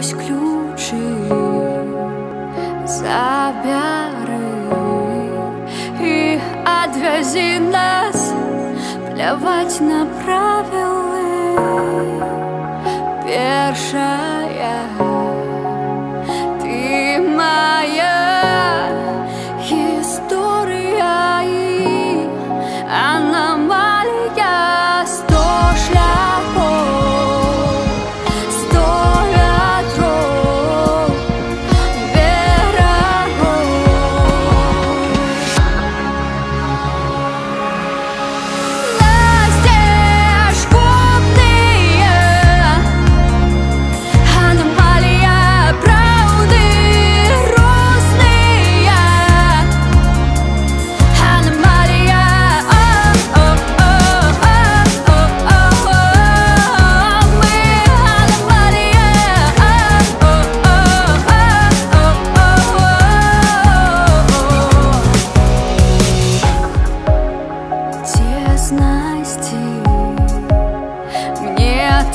Ось ключі забери и отвези нас, плевать на правила першая.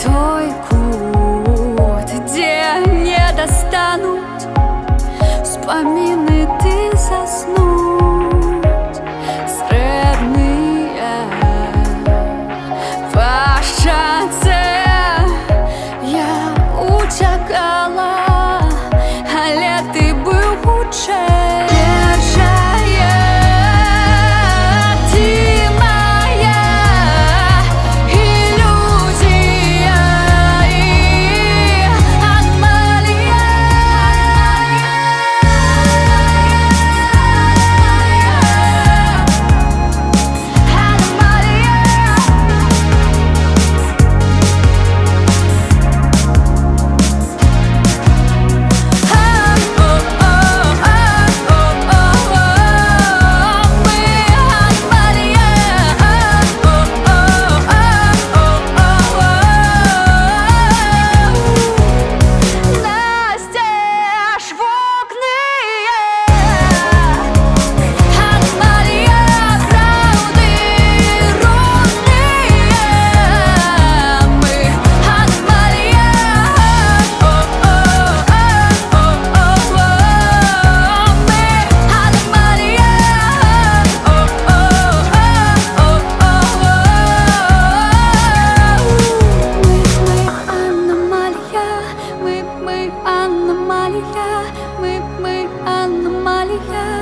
той кут, где не достанут. Вспомины ты заснуть Средние Ваша цель. Я утекала, а лет ты был лучше Аномалия, мы, мы аномалия